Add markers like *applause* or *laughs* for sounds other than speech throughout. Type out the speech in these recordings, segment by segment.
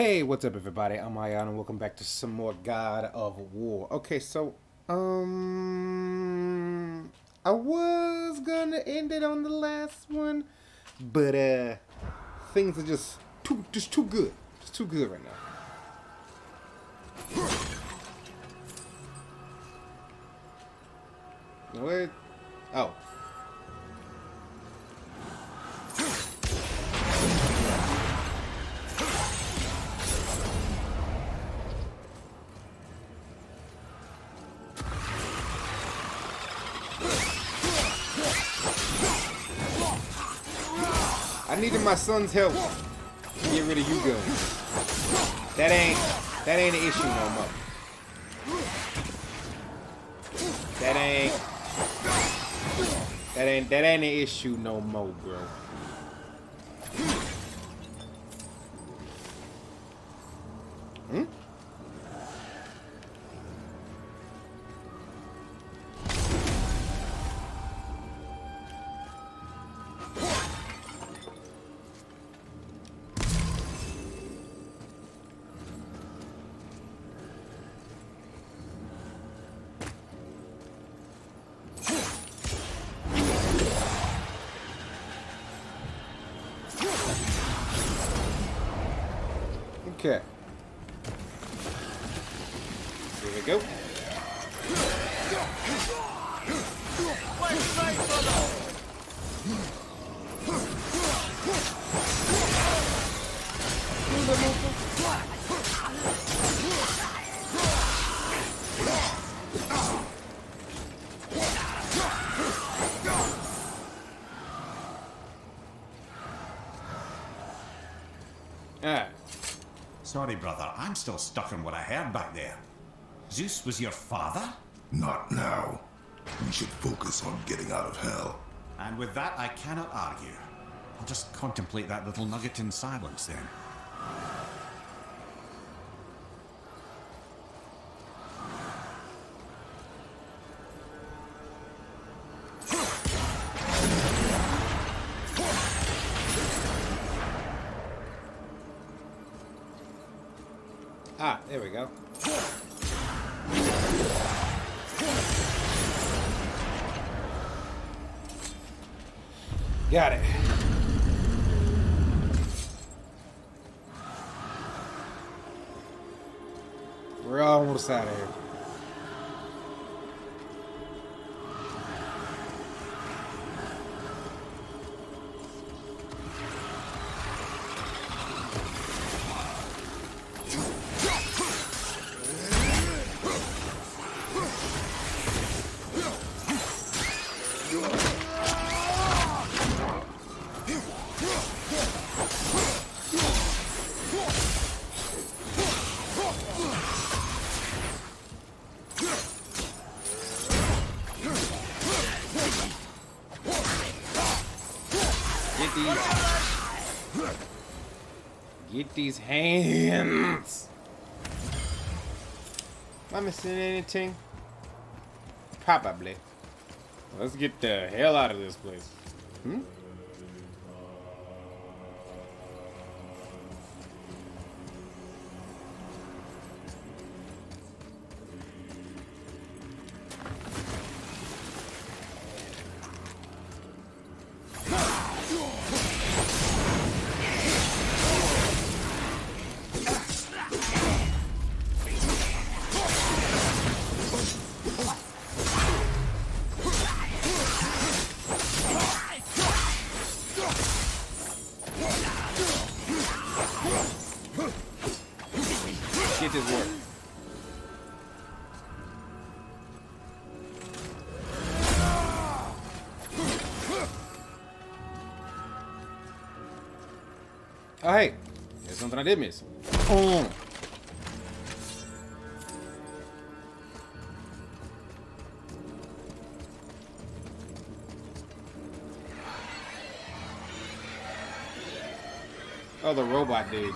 Hey, what's up everybody? I'm Ion and welcome back to some more God of War. Okay, so um I was gonna end it on the last one, but uh things are just too just too good. Just too good right now. Wait. Oh. I needed my son's help to get rid of you guns. That ain't that ain't an issue no more. That ain't that ain't that ain't an issue no more, bro. We go. Sorry, brother. I'm still stuck on what I heard back there. Zeus was your father? Not now. We should focus on getting out of hell. And with that, I cannot argue. I'll just contemplate that little nugget in silence then. Ah, there we go. Got it. We're almost out of here. These hands. Am I missing anything? Probably. Let's get the hell out of this place. Hmm? Oh, hey. There's something I did miss. Oh. The robot dudes.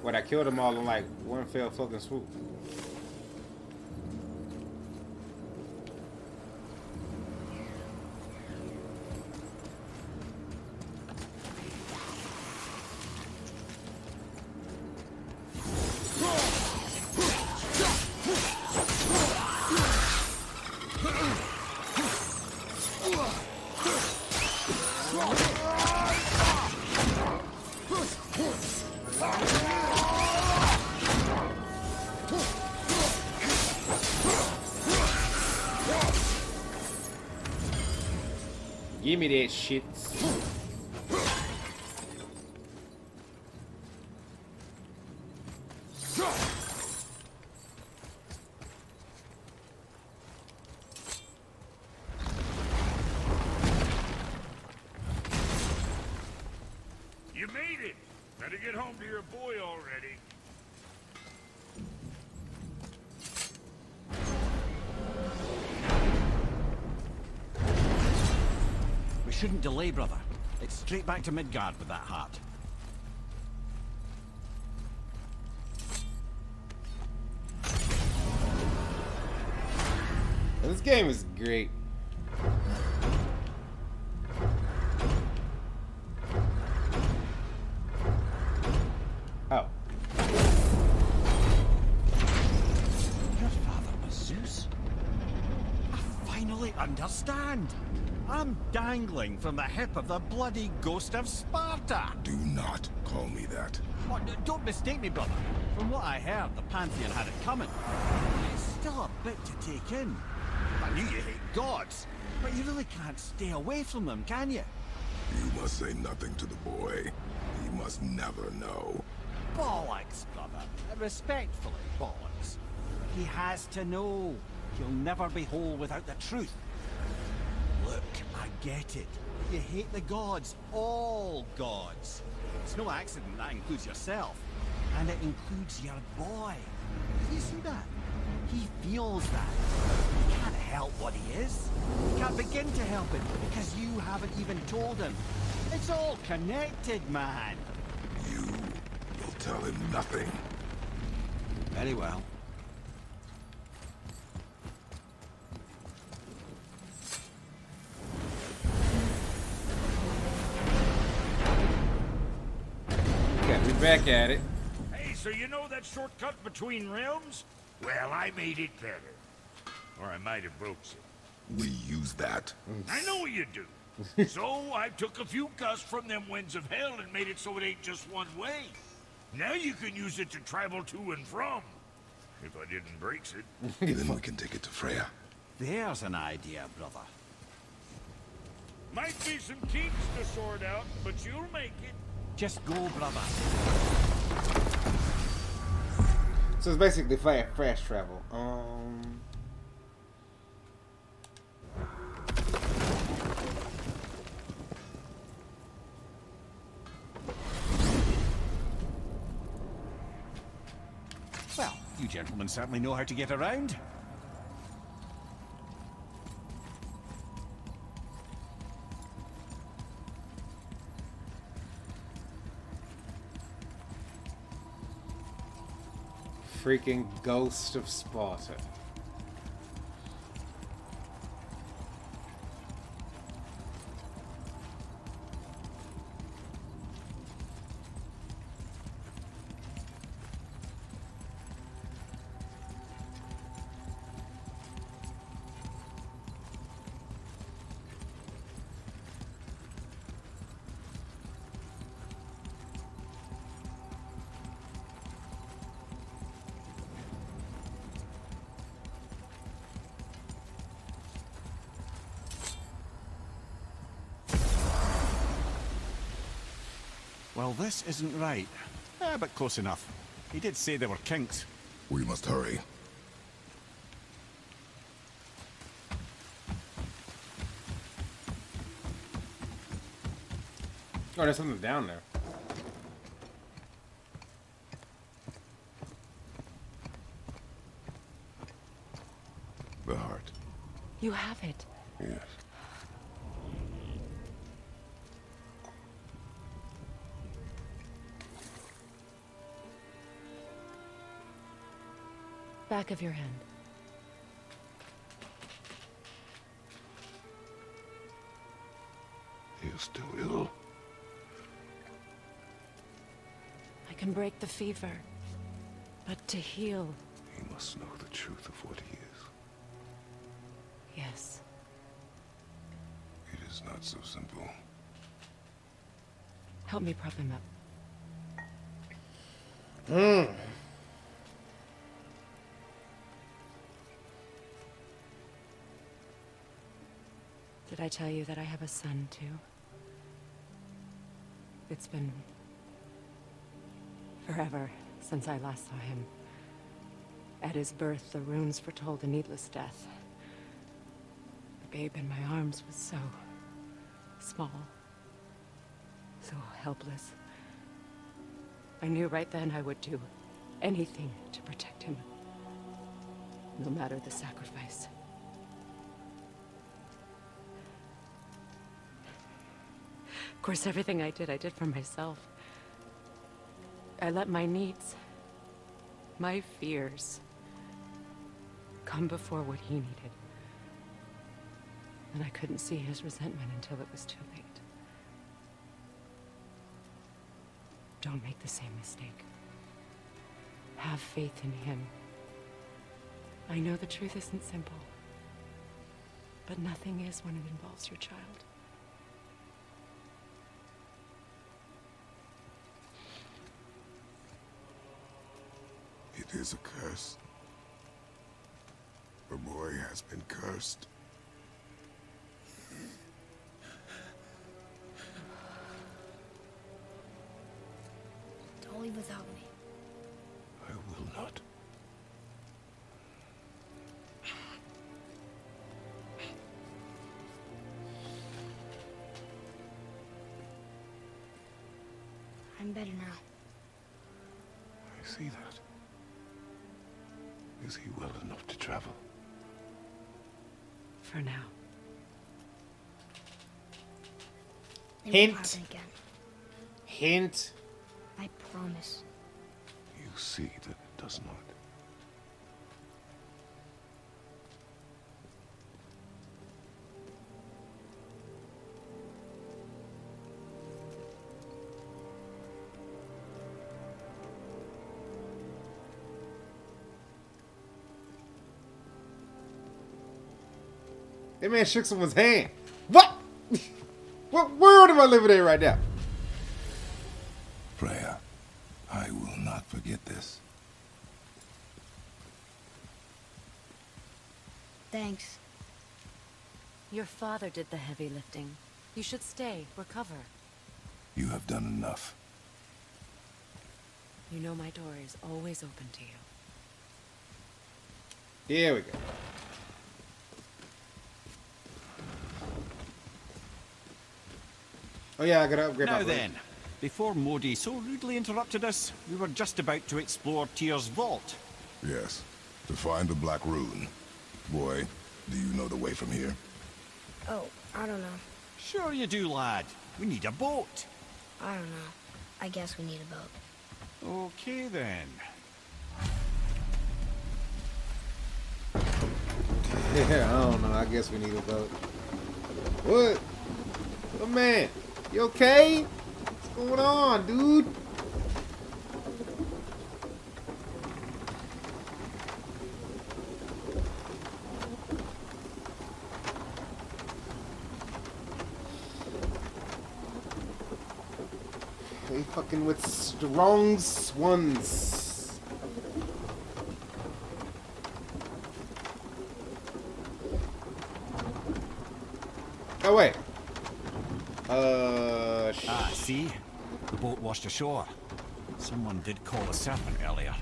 What, I killed them all in like one fell fucking swoop. Give me that shit. Delay, brother. It's straight back to Midgard with that heart. This game is great. Dangling from the hip of the bloody ghost of Sparta. Do not call me that. What, don't mistake me, brother. From what I heard, the Pantheon had it coming. It's still a bit to take in. I knew you hate gods, but you really can't stay away from them, can you? You must say nothing to the boy. He must never know. Bollocks, brother. Respectfully, bollocks. He has to know. He'll never be whole without the truth. Get it. You hate the gods. All gods. It's no accident that includes yourself. And it includes your boy. You see that? He feels that. He can't help what he is. He can't begin to help it because you haven't even told him. It's all connected, man. You will tell him nothing. Very well. Back at it. Hey, so you know that shortcut between realms? Well, I made it better. Or I might have broke it. We use that. I know you do. *laughs* so I took a few gusts from them winds of hell and made it so it ain't just one way. Now you can use it to travel to and from. If I didn't break it. *laughs* *laughs* then we can take it to Freya. There's an idea, brother. Might be some kinks to sort out, but you'll make it. Just go, brother. So it's basically fa fast travel. Um. Well, you gentlemen certainly know how to get around. Freaking Ghost of Sparta. This isn't right. Eh, but close enough. He did say there were kinks. We must hurry. Oh, there's something down there. The heart. You have it. Yes. Back of your hand. He is still ill. I can break the fever. But to heal, He must know the truth of what he is. yes. It is not so simple. Help me prop him up. Hmm. Did I tell you that I have a son, too? It's been... forever since I last saw him. At his birth, the runes foretold a needless death. The babe in my arms was so... small. So helpless. I knew right then I would do anything to protect him. No matter the sacrifice. Of course, everything I did, I did for myself. I let my needs, my fears, come before what he needed. And I couldn't see his resentment until it was too late. Don't make the same mistake. Have faith in him. I know the truth isn't simple. But nothing is when it involves your child. It is a curse. The boy has been cursed. Don't leave without me. I will not. I'm better now. I see that. Is he well enough to travel? For now. It Hint. again. Hint. I promise. You see that it does not. That man shook someone's hand. What? *laughs* what world am I living in right now? Freya, I will not forget this. Thanks. Your father did the heavy lifting. You should stay, recover. You have done enough. You know my door is always open to you. Here we go. Oh yeah, I gotta upgrade my Now blade. then, before Modi so rudely interrupted us, we were just about to explore Tyr's vault. Yes, to find the Black Rune. Boy, do you know the way from here? Oh, I don't know. Sure you do, lad. We need a boat. I don't know. I guess we need a boat. Okay then. Yeah, *laughs* I don't know. I guess we need a boat. What? Oh man, you okay? What's going on, dude? They fucking with strong swans. Oh wait. Uh. Ah, see? The boat washed ashore. Someone did call the serpent earlier.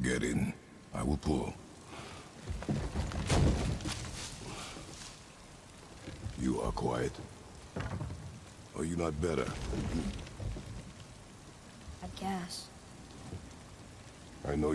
Get in. I will pull. You are quiet. Are you not better? I guess. I know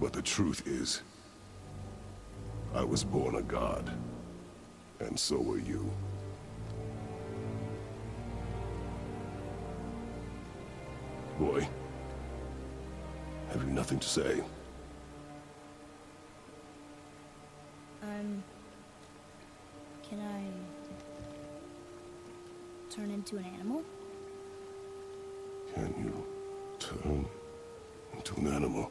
But the truth is, I was born a god. And so were you. Boy, have you nothing to say? Um. Can I. turn into an animal? Can you turn into an animal?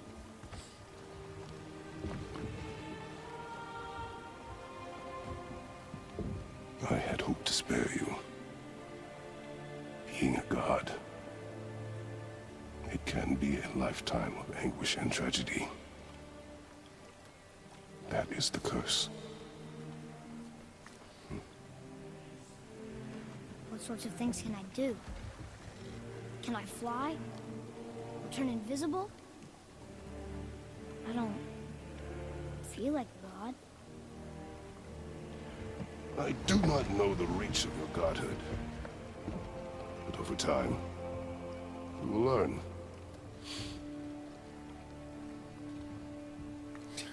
Lifetime of anguish and tragedy. That is the curse. What sorts of things can I do? Can I fly? Or turn invisible? I don't feel like god. I do not know the reach of your godhood. But over time, you will learn.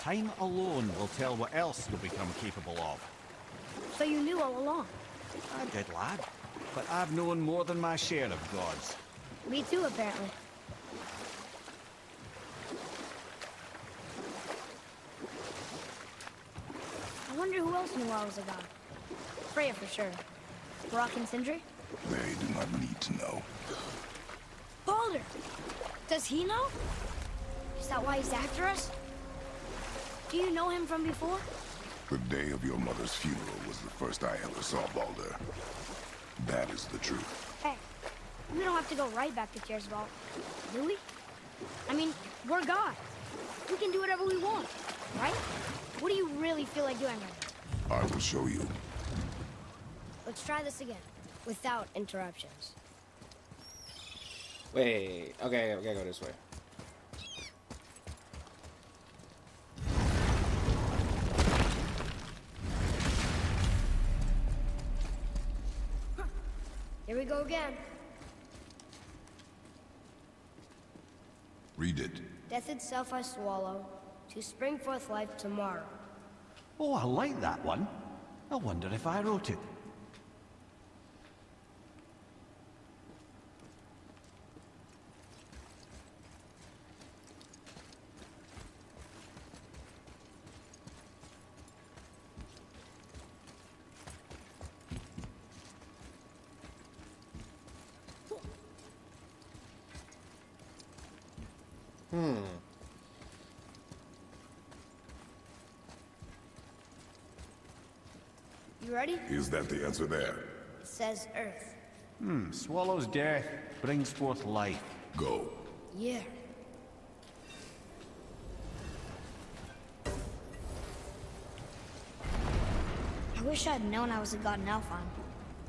Time alone will tell what else you'll become capable of. So you knew all along? I did, lad. But I've known more than my share of gods. Me too, apparently. I wonder who else knew I was a god. Freya for sure. Brok and Sindri? They do not need to know. Baldur! Does he know? Is that why he's after us? Do you know him from before? The day of your mother's funeral was the first I ever saw Baldur. That is the truth. Hey, we don't have to go right back to Tyr's vault, do we? I mean, we're God. We can do whatever we want, right? What do you really feel like doing right now? I will show you. Let's try this again, without interruptions. Wait. Okay, we gotta go this way. Go again. Read it. Death itself I swallow, to spring forth life tomorrow. Oh, I like that one. I wonder if I wrote it. You ready? Is that the answer there? It says Earth. Hmm, swallows death, brings forth life. Go. Yeah. I wish I'd known I was a god in Alfheim.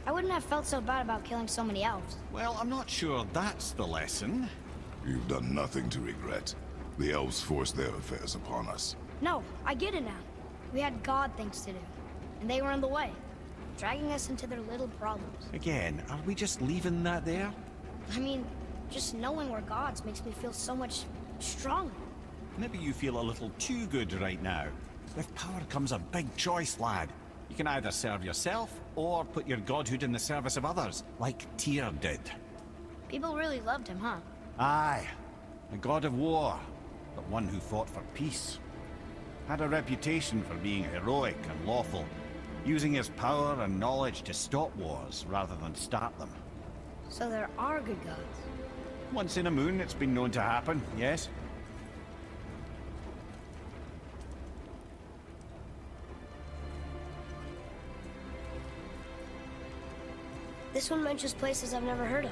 I wouldn't have felt so bad about killing so many elves. Well, I'm not sure that's the lesson. You've done nothing to regret. The elves forced their affairs upon us. No, I get it now. We had god things to do, and they were in the way, dragging us into their little problems. Again, are we just leaving that there? I mean, just knowing we're gods makes me feel so much stronger. maybe you feel a little too good right now. With power comes a big choice, lad. You can either serve yourself, or put your godhood in the service of others, like Tyr did. People really loved him, huh? Aye, a god of war, but one who fought for peace. Had a reputation for being heroic and lawful, using his power and knowledge to stop wars rather than start them. So there are good gods. Once in a moon, it's been known to happen, yes? This one mentions places I've never heard of.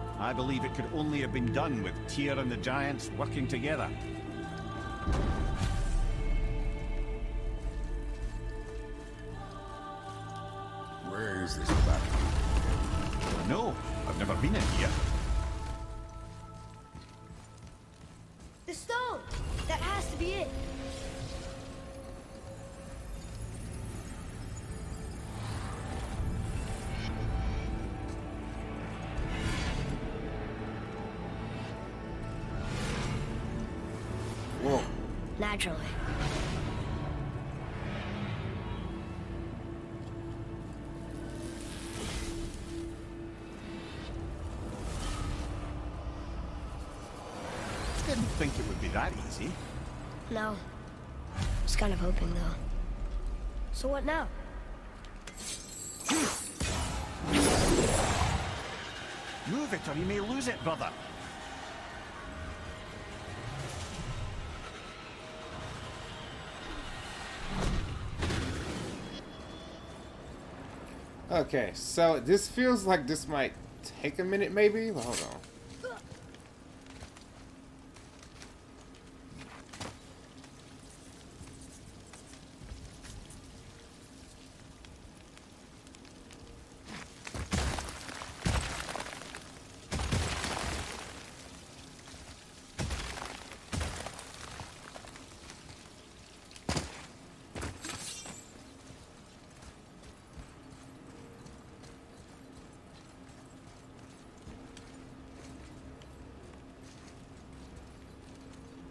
I believe it could only have been done with Tyr and the Giants working together. Naturally. Didn't think it would be that easy. No. I Was kind of hoping, though. So what now? Move it or you may lose it, brother. Okay, so this feels like this might take a minute, maybe. Hold on.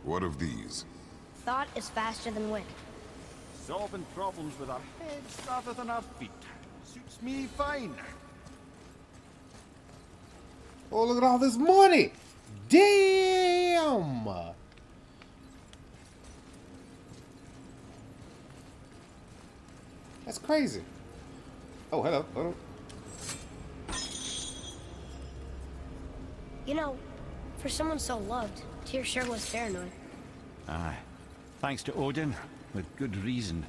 What of these? Thought is faster than wind. Solving problems with our heads rather than our feet. Suits me fine. Oh, look at all this money! Damn! That's crazy. Oh, hello. hello. You know, for someone so loved, Tyr sure was paranoid. Aye. Thanks to Odin, with good reason.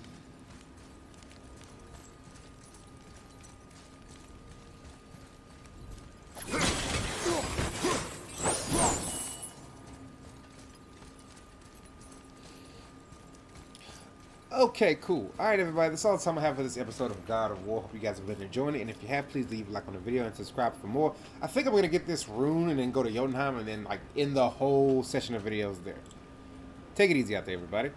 Okay, cool. All right, everybody. That's all the time I have for this episode of God of War. Hope you guys have been enjoying it. And if you have, please leave a like on the video and subscribe for more. I think I'm going to get this rune and then go to Jotunheim and then, like, end the whole session of videos there. Take it easy out there, everybody.